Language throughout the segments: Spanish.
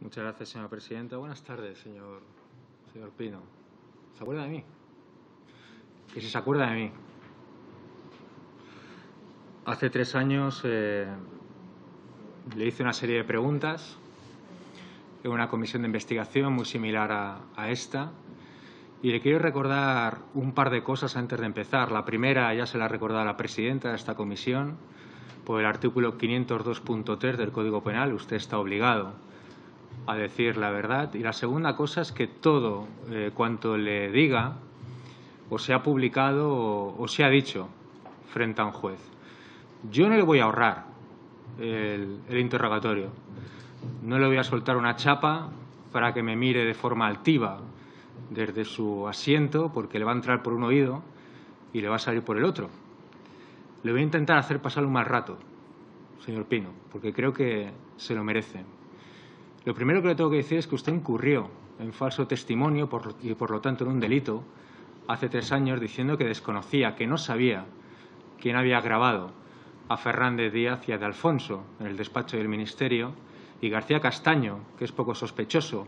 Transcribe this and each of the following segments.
Muchas gracias, señora presidenta. Buenas tardes, señor, señor Pino. ¿Se acuerda de mí? Que si se acuerda de mí. Hace tres años eh, le hice una serie de preguntas en una comisión de investigación muy similar a, a esta y le quiero recordar un par de cosas antes de empezar. La primera ya se la ha recordado la presidenta de esta comisión por el artículo 502.3 del Código Penal. Usted está obligado a decir la verdad. Y la segunda cosa es que todo eh, cuanto le diga o se ha publicado o, se ha dicho frente a un juez. Yo no le voy a ahorrar el, el interrogatorio. No le voy a soltar una chapa para que me mire de forma altiva desde su asiento porque le va a entrar por un oído y le va a salir por el otro. Le voy a intentar hacer pasar un mal rato, señor Pino, porque creo que se lo merece. Lo primero que le tengo que decir es que usted incurrió en falso testimonio y, por lo tanto, en un delito hace tres años diciendo que desconocía, que no sabía quién había grabado a Fernández Díaz y a de Alfonso en el despacho del Ministerio y García Castaño, que es poco sospechoso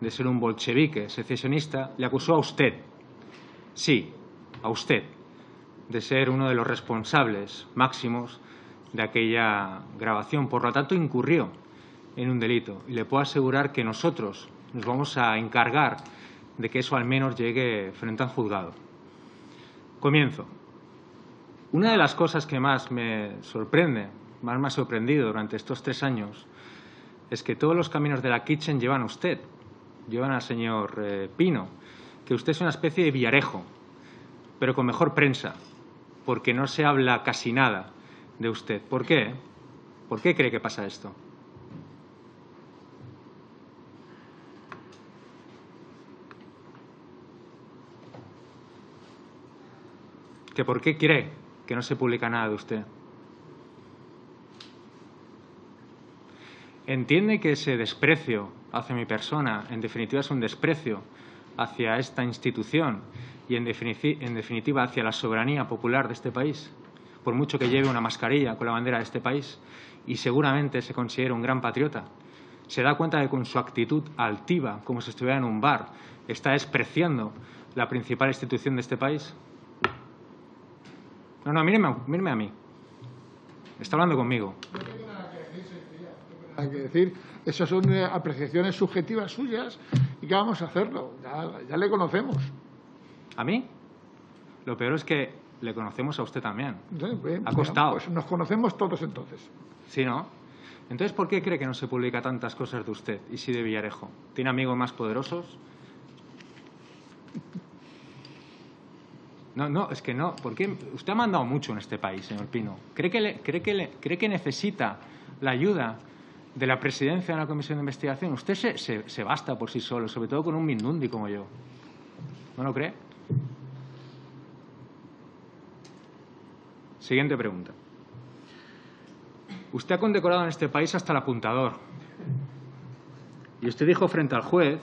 de ser un bolchevique secesionista, le acusó a usted, sí, a usted, de ser uno de los responsables máximos de aquella grabación. Por lo tanto, incurrió en un delito. Y le puedo asegurar que nosotros nos vamos a encargar de que eso al menos llegue frente al juzgado. Comienzo. Una de las cosas que más me sorprende, más me ha sorprendido durante estos tres años, es que todos los caminos de la Kitchen llevan a usted, llevan al señor eh, Pino, que usted es una especie de villarejo, pero con mejor prensa, porque no se habla casi nada de usted. ¿Por qué? ¿Por qué cree que pasa esto? ¿Que ¿Por qué cree que no se publica nada de usted? ¿Entiende que ese desprecio hacia mi persona, en definitiva, es un desprecio hacia esta institución y, en definitiva, hacia la soberanía popular de este país? Por mucho que lleve una mascarilla con la bandera de este país y seguramente se considera un gran patriota, se da cuenta de que con su actitud altiva, como si estuviera en un bar, está despreciando la principal institución de este país. No, no, míreme, míreme a mí. Está hablando conmigo. Nada que decir, señoría. No tengo nada que decir. Esas son eh, apreciaciones subjetivas suyas y que vamos a hacerlo. Ya, ya le conocemos. ¿A mí? Lo peor es que le conocemos a usted también. Sí, bien, ha costado. Pues nos conocemos todos entonces. Sí, ¿no? Entonces, ¿por qué cree que no se publica tantas cosas de usted y sí de Villarejo? ¿Tiene amigos más poderosos? No, no, es que no. ¿Por qué? Usted ha mandado mucho en este país, señor Pino. ¿Cree que, cree que, cree que necesita la ayuda de la presidencia de la comisión de investigación? Usted se, se, se basta por sí solo, sobre todo con un Mindundi como yo. ¿No lo cree? Siguiente pregunta. Usted ha condecorado en este país hasta el apuntador. Y usted dijo frente al juez,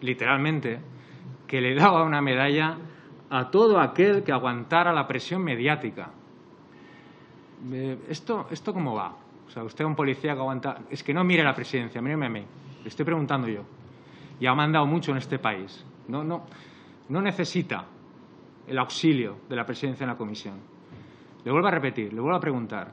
literalmente, que le daba una medalla a todo aquel que aguantara la presión mediática. Eh, ¿Esto, ¿Esto cómo va? O sea, usted es un policía que aguanta... Es que no mire la presidencia, míreme a mí. Le estoy preguntando yo. Y ha mandado mucho en este país. No, no, no necesita el auxilio de la presidencia en la comisión. Le vuelvo a repetir, le vuelvo a preguntar.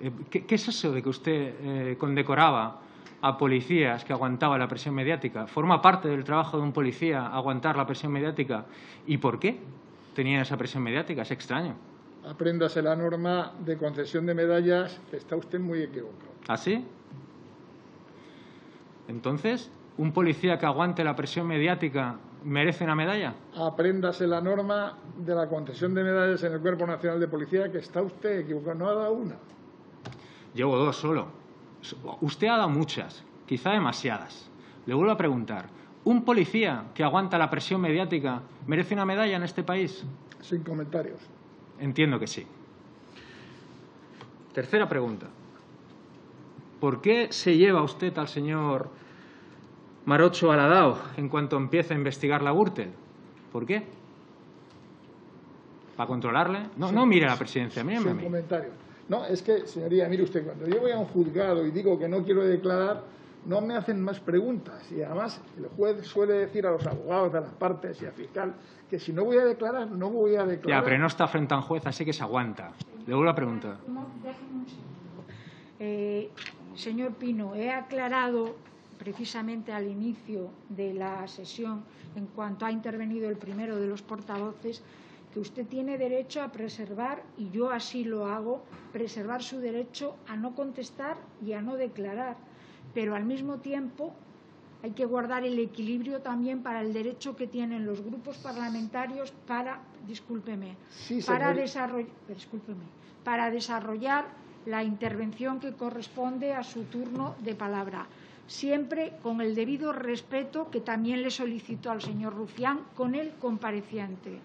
Eh, ¿Qué, es eso de que usted eh, condecoraba a policías que aguantaban la presión mediática? ¿Forma parte del trabajo de un policía aguantar la presión mediática? ¿Y por qué tenían esa presión mediática? Es extraño. Apréndase la norma de concesión de medallas, está usted muy equivocado. ¿Ah, sí? Entonces, ¿un policía que aguante la presión mediática merece una medalla? Apréndase la norma de la concesión de medallas en el Cuerpo Nacional de Policía, que está usted equivocado. No ha dado una. Llevo dos solo. Usted ha dado muchas, quizá demasiadas. Le vuelvo a preguntar, ¿un policía que aguanta la presión mediática merece una medalla en este país? Sin comentarios. Entiendo que sí. Tercera pregunta. ¿Por qué se lleva usted al señor Marocho Aladao en cuanto empiece a investigar la Gürtel? ¿Por qué? ¿Para controlarle? No, no mire la presidencia, míreme a Sin mí. comentarios. No, es que, señoría, mire usted, cuando yo voy a un juzgado y digo que no quiero declarar, no me hacen más preguntas. Y además el juez suele decir a los abogados de las partes y al fiscal que si no voy a declarar, no voy a declarar. Ya, pero no está frente a un juez, así que se aguanta. Le vuelvo a preguntar. Eh, señor Pino, he aclarado precisamente al inicio de la sesión, en cuanto ha intervenido el primero de los portavoces, que usted tiene derecho a preservar, y yo así lo hago, preservar su derecho a no contestar y a no declarar. Pero al mismo tiempo hay que guardar el equilibrio también para el derecho que tienen los grupos parlamentarios para, discúlpeme, para, desarrollar, discúlpeme, para desarrollar la intervención que corresponde a su turno de palabra siempre con el debido respeto que también le solicitó al señor Rufián con el compareciente.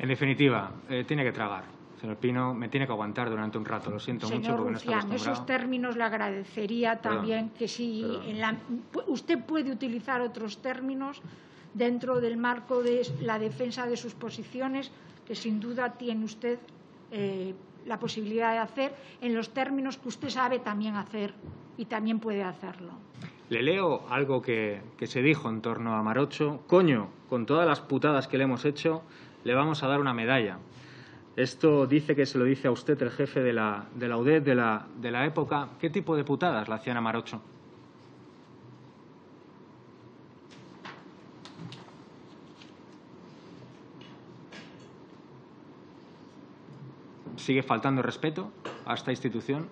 En definitiva, eh, tiene que tragar. Señor Pino, me tiene que aguantar durante un rato. Lo siento mucho porque Rufián, no está esos términos le agradecería también que si usted puede utilizar otros términos dentro del marco de la defensa de sus posiciones, que sin duda tiene usted eh, la posibilidad de hacer en los términos que usted sabe también hacer y también puede hacerlo. Le leo algo que, que se dijo en torno a Marocho. Coño, con todas las putadas que le hemos hecho, le vamos a dar una medalla. Esto dice que se lo dice a usted el jefe de la, de la UDED de la, de la época. ¿Qué tipo de putadas le hacían a Marocho? ¿Sigue faltando respeto a esta institución?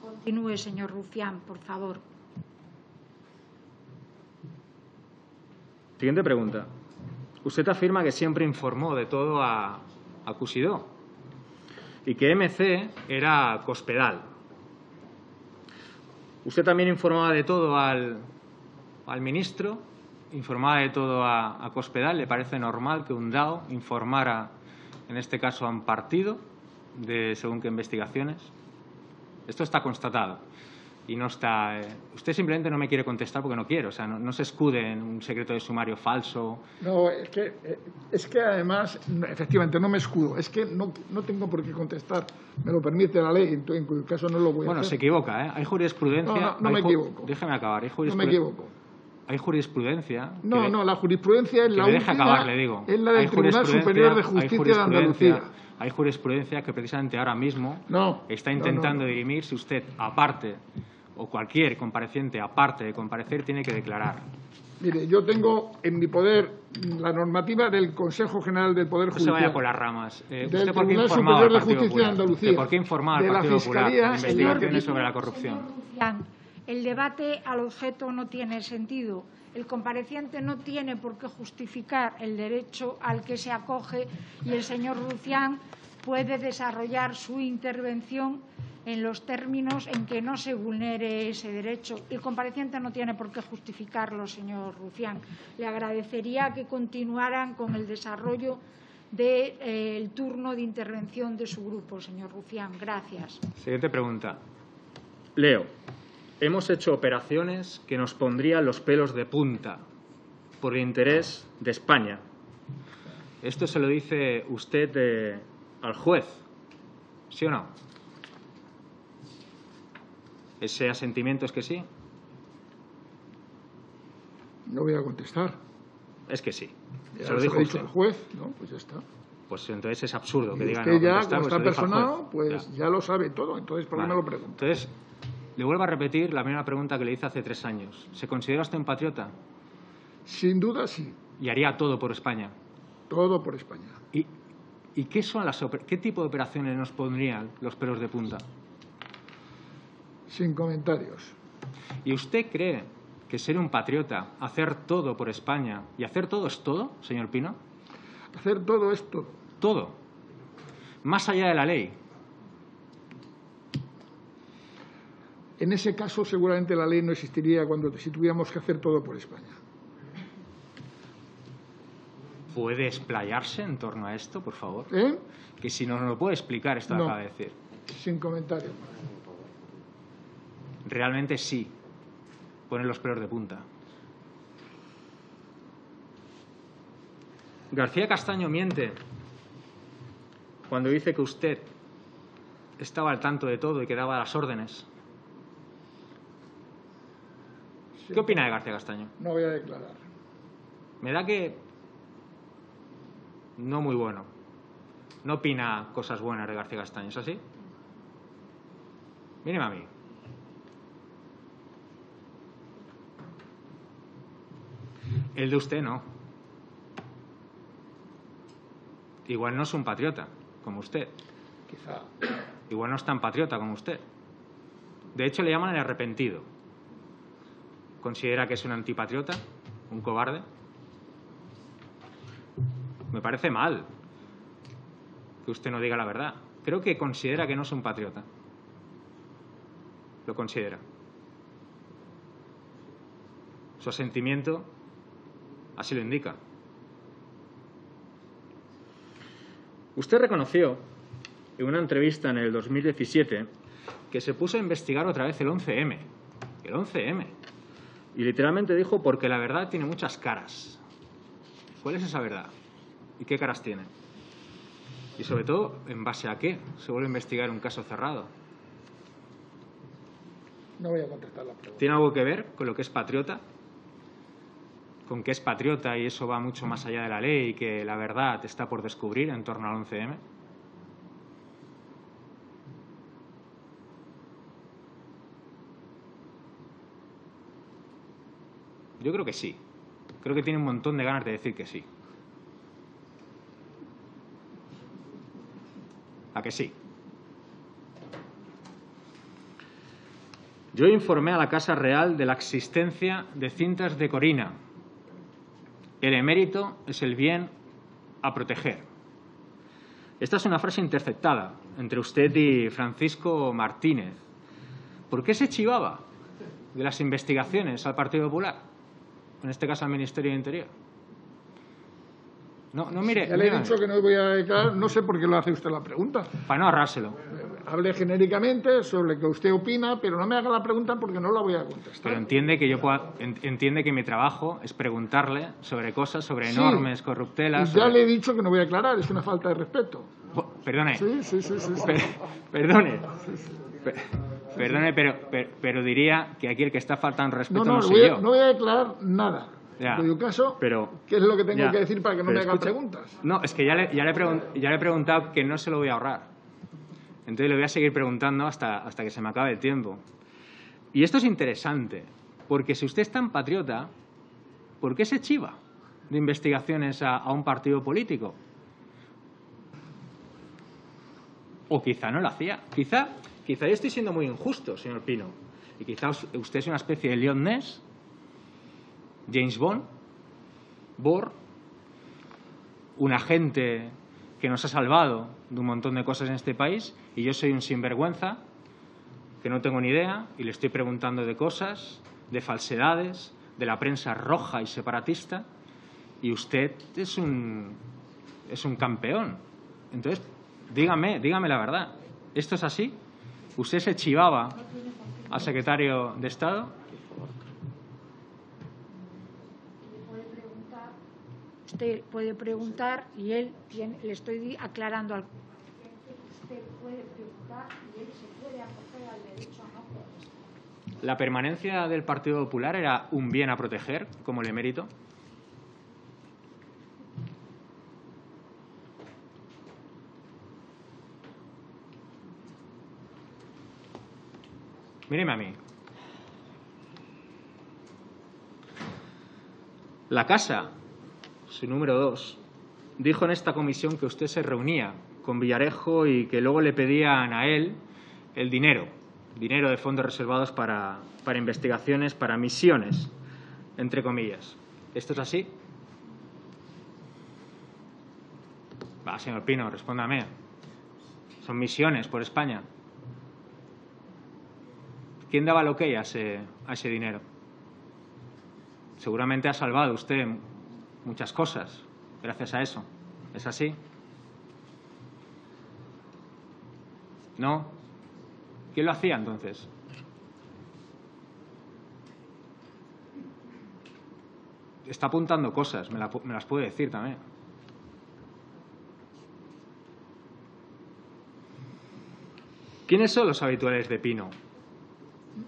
Continúe, señor Rufián, por favor. Siguiente pregunta. Usted afirma que siempre informó de todo a, a Cusidó y que MC era Cospedal. Usted también informaba de todo al, al ministro, informaba de todo a, a, Cospedal. ¿Le parece normal que un DAO informara, en este caso, a un partido de según qué investigaciones? Esto está constatado y no está. Eh, usted simplemente no me quiere contestar porque no quiere, o sea, no, se escude en un secreto de sumario falso. No, es que, eh, es que además, efectivamente, no me escudo, es que no, no tengo por qué contestar, me lo permite la ley, en, cuyo caso no lo voy a bueno, hacer. se equivoca, ¿eh? Hay jurisprudencia. No, no, me equivoco. Déjeme acabar. Hay no me equivoco. Hay jurisprudencia. No, no, la jurisprudencia es la última. acabar, le digo. Es la del Tribunal Superior de Justicia de Andalucía hay jurisprudencia que precisamente ahora mismo no, está intentando dirimir si usted, aparte o cualquier compareciente, aparte de comparecer, tiene que declarar. Mire, yo tengo en mi poder la normativa del Consejo General del Poder Judicial. No se vaya por las ramas. Eh, del ¿Usted por qué Superior de Justicia de Andalucía. ¿Por qué informar al Partido Popular de investigaciones sobre la corrupción? El debate al objeto no tiene sentido. El compareciente no tiene por qué justificar el derecho al que se acoge y el señor Rufián puede desarrollar su intervención en los términos en que no se vulnere ese derecho. El compareciente no tiene por qué justificarlo, señor Rufián. Le agradecería que continuaran con el desarrollo del eh, turno de intervención de su grupo, señor Rufián. Gracias. Siguiente pregunta. Leo. Hemos hecho operaciones que nos pondrían los pelos de punta por el interés de España. Esto se lo dice usted eh, al juez, ¿sí o no? ¿Ese asentimiento es que sí? No voy a contestar. Es que sí. se lo dijo el juez, ¿no? Pues ya está. Pues entonces es absurdo que digan no ya, como pues está personado, pues ya. lo sabe todo. Entonces, ¿por qué me lo pregunta? Entonces, le vuelvo a repetir la misma pregunta que le hice hace tres años. ¿Se considera usted un patriota? Sin duda, sí. ¿Y haría todo por España? Todo por España. ¿Y, y qué, son las, qué tipo de operaciones nos pondrían los pelos de punta? Sin comentarios. ¿Y usted cree que ser un patriota, hacer todo por España, y hacer todo es todo, señor Pino? Hacer todo es todo. Todo. Más allá de la ley. En ese caso, seguramente la ley no existiría cuando si tuviéramos que hacer todo por España. ¿Puede explayarse en torno a esto, por favor? ¿Eh? Que si no nos lo puede explicar esto no, acaba de decir. Sin comentario realmente sí ponen los pelos de punta. García Castaño miente cuando dice que usted estaba al tanto de todo y que daba las órdenes. ¿Qué opina de García Castaño? No voy a declarar. Me da que no muy bueno. No opina cosas buenas de García Castaño, ¿es así? Míreme a mí. El de usted no. Igual no es un patriota, como usted. Quizá. Igual no es tan patriota como usted. De hecho, le llaman el arrepentido. ¿Considera que es un antipatriota? ¿Un cobarde? Me parece mal que usted no diga la verdad. Creo que considera que no es un patriota. Lo considera. Su asentimiento así lo indica. Usted reconoció en una entrevista en el 2017 que se puso a investigar otra vez el 11M. El 11M. Y literalmente dijo porque la verdad tiene muchas caras. ¿Cuál es esa verdad? ¿Y qué caras tiene? Y sobre todo, ¿en base a qué se vuelve a investigar un caso cerrado? No voy a contestar la pregunta. ¿Tiene algo que ver con lo que es patriota? ¿Con que es patriota y eso va mucho más allá de la ley y que la verdad está por descubrir en torno al 11M? Yo creo que sí. Creo que tiene un montón de ganas de decir que sí. ¿A que sí? Yo informé a la Casa Real de la existencia de cintas de Corina. El emérito es el bien a proteger. Esta es una frase interceptada entre usted y Francisco Martínez. ¿Por qué se chivaba de las investigaciones al Partido Popular? En este caso al Ministerio de Interior. No, no mire. Ya le he dicho que no voy a declarar, no sé por qué lo hace usted la pregunta. Para no ahorrárselo. Hable genéricamente sobre lo que usted opina, pero no me haga la pregunta porque no la voy a contestar. Pero entiende que yo pueda, en- entiende que mi trabajo es preguntarle sobre cosas, sobre Sí. enormes corruptelas. ya sobre- le he dicho que no voy a declarar, es una falta de respeto. Perdone. Sí, sí, sí, sí. sí. Per- perdone. Per- perdone, pero, per- pero diría que aquí el que está faltando respeto No, no, no, soy voy a- yo. no voy a declarar nada. Ya, En caso, pero- ¿qué es lo que tengo Ya, que decir para que no pero me haga preguntas? No, es que ya le, ya, le ya le he preguntado que no se lo voy a ahorrar. Entonces le voy a seguir preguntando hasta, hasta que se me acabe el tiempo. Y esto es interesante, porque si usted es tan patriota, ¿por qué se chiva de investigaciones a, a un partido político? O quizá no lo hacía. Quizá, quizá yo estoy siendo muy injusto, señor Pino. Y quizá us- usted es una especie de Leon Ness, James Bond, Bohr, un agente que nos ha salvado de un montón de cosas en este país y yo soy un sinvergüenza que no tengo ni idea y le estoy preguntando de cosas, de falsedades, de la prensa roja y separatista y usted es un, es un campeón. Entonces, dígame, dígame la verdad. ¿Esto es así? ¿Usted se chivaba al secretario de Estado? Usted puede preguntar y él tiene, le estoy aclarando al. Usted puede preguntar y él se puede acoger al derecho a no contestar. ¿La permanencia del Partido Popular era un bien a proteger, como el emérito? Míreme a mí. La Casa, su número dos, dijo en esta comisión que usted se reunía con Villarejo y que luego le pedían a él el dinero, dinero de fondos reservados para, para investigaciones, para misiones, entre comillas. ¿Esto es así? Va, señor Pino, respóndame. Son misiones por España. ¿Quién daba lo que a ese, a ese dinero? Seguramente ha salvado usted muchas cosas gracias a eso. ¿Es así? ¿No? ¿Quién lo hacía entonces? Está apuntando cosas, me, la me las puede decir también. ¿Quiénes son los habituales de Pino?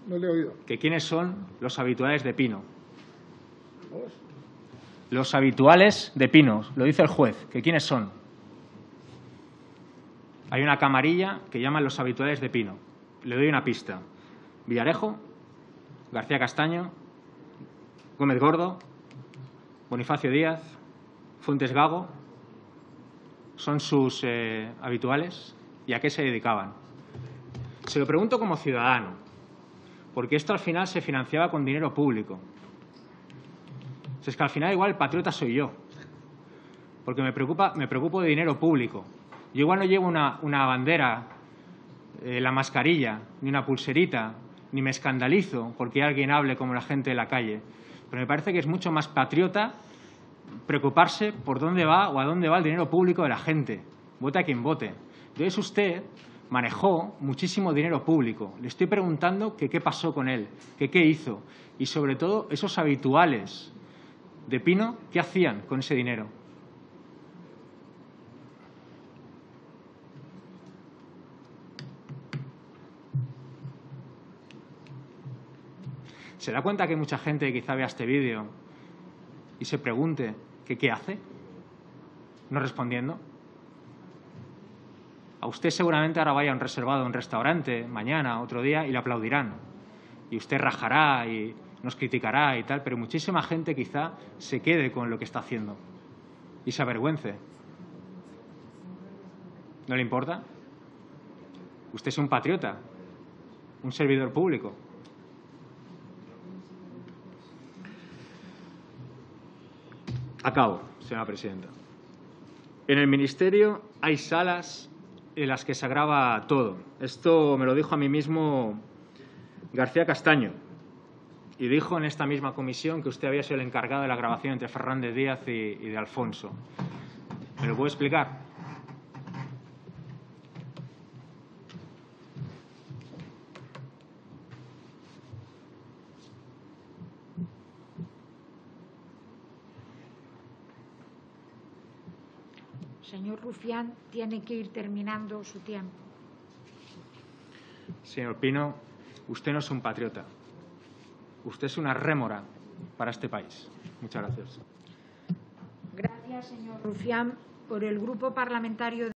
No le he oído. ¿Que quiénes son los habituales de Pino? Los habituales de Pino, lo dice el juez. ¿Que quiénes son? Hay una camarilla que llaman los habituales de Pino. Le doy una pista. Villarejo, García Castaño, Gómez Gordo, Bonifacio Díaz, Fuentes Gago, son sus eh, habituales y a qué se dedicaban. Se lo pregunto como ciudadano, porque esto al final se financiaba con dinero público. Si es que al final igual patriota soy yo, porque me, preocupa, me preocupo de dinero público. Yo igual no llevo una, una bandera, eh, la mascarilla, ni una pulserita, ni me escandalizo porque alguien hable como la gente de la calle. Pero me parece que es mucho más patriota preocuparse por dónde va o a dónde va el dinero público de la gente. Vote a quien vote. Entonces usted manejó muchísimo dinero público. Le estoy preguntando qué pasó con él, qué hizo y sobre todo esos habituales de Pino, ¿qué hacían con ese dinero? ¿Se da cuenta que mucha gente quizá vea este vídeo y se pregunte que qué hace? No respondiendo. A usted seguramente ahora vaya a un reservado, a un restaurante, mañana, otro día, y le aplaudirán. Y usted rajará y nos criticará y tal, pero muchísima gente quizá se quede con lo que está haciendo y se avergüence. ¿No le importa? Usted es un patriota, un servidor público. Acabo, señora presidenta. En el Ministerio hay salas en las que se agrava todo. Esto me lo dijo a mí mismo García Castaño. Y dijo en esta misma comisión que usted había sido el encargado de la grabación entre Fernández Díaz y, y de Alfonso. ¿Me lo puedo explicar? Señor Rufián, tiene que ir terminando su tiempo. Señor Pino, usted no es un patriota. Usted es una rémora para este país. Muchas gracias. Gracias, señor Rufián. Por el Grupo Parlamentario